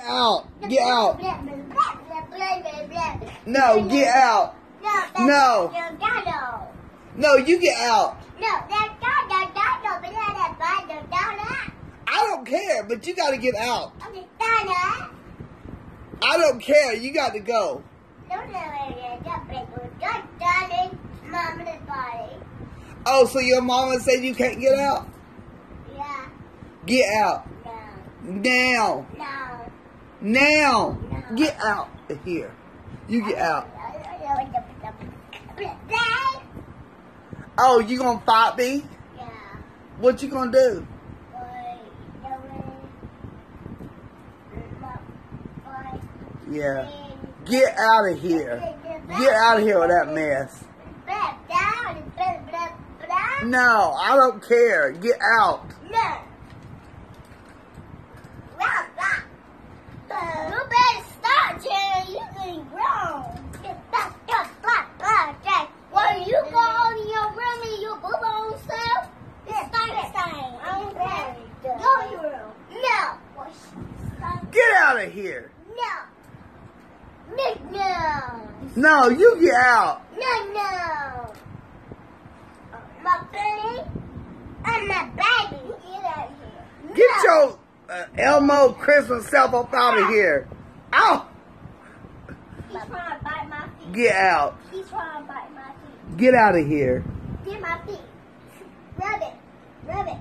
Get out. Get out. No, get out. No. No, you get out. I don't care, but you got to get out. I don't care. You got to go. Oh, so your mama said you can't get out? Yeah. Get out. No. Now. No. Now. Get out of here. You get out. Oh, you gonna fight me? Yeah. What you gonna do? Yeah. Get out of here. Get out of here with that mess. No, I don't care. Get out. No. You better stop, Jerry. You getting grown. Well, you go in your room and you boo on self. Start saying, I'm ready. Go in your room. No. Get out of here. No. Nick, no. No, you get out. No, no. My baby. I'm my baby. Get out of here. Get No. your uh, Elmo Christmas self up out of here. Out. He's trying to bite my feet. Get out. He's trying to bite my feet. Get out of here. Get my feet. Rub it. Rub it.